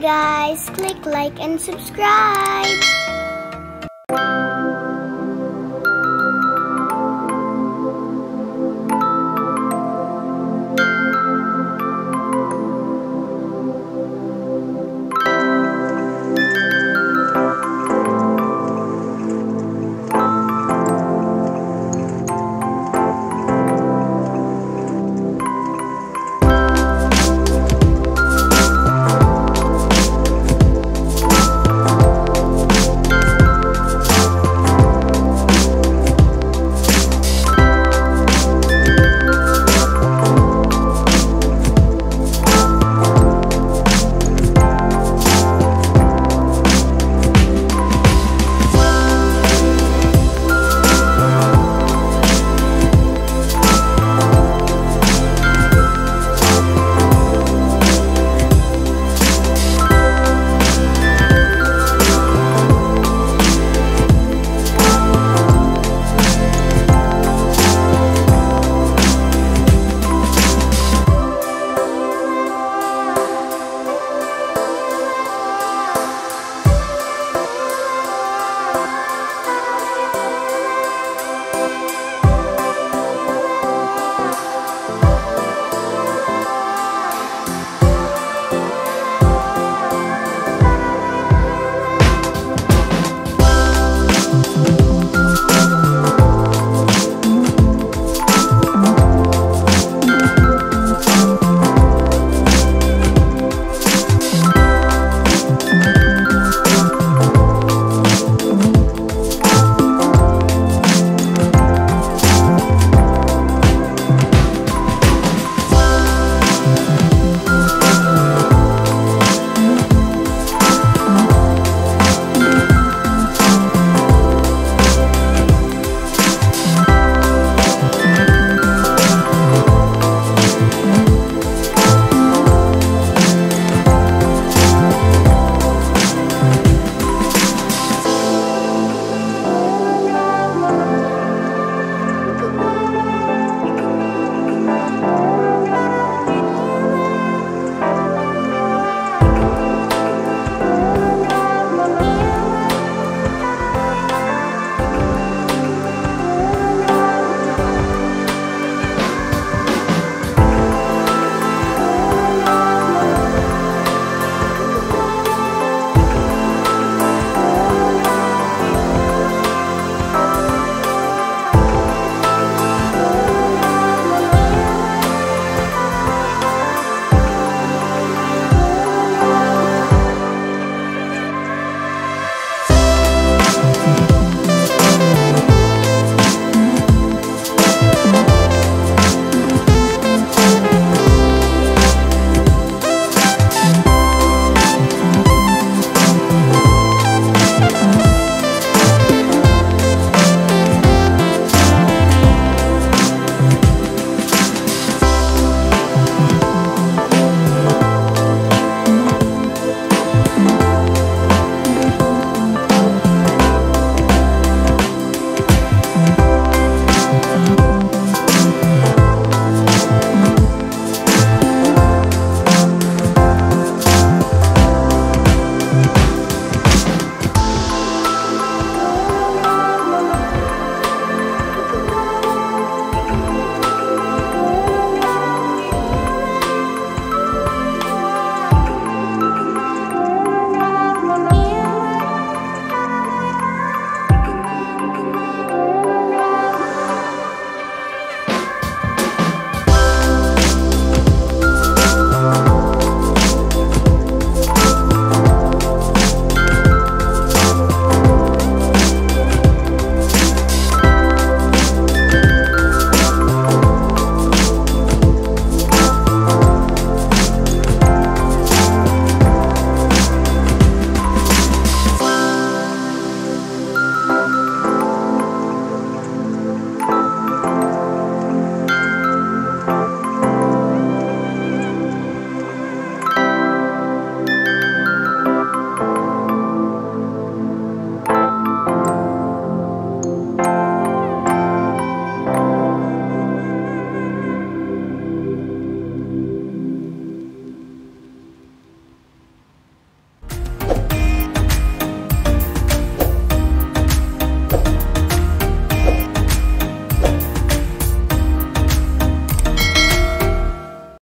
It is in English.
Guys! Click like and subscribe!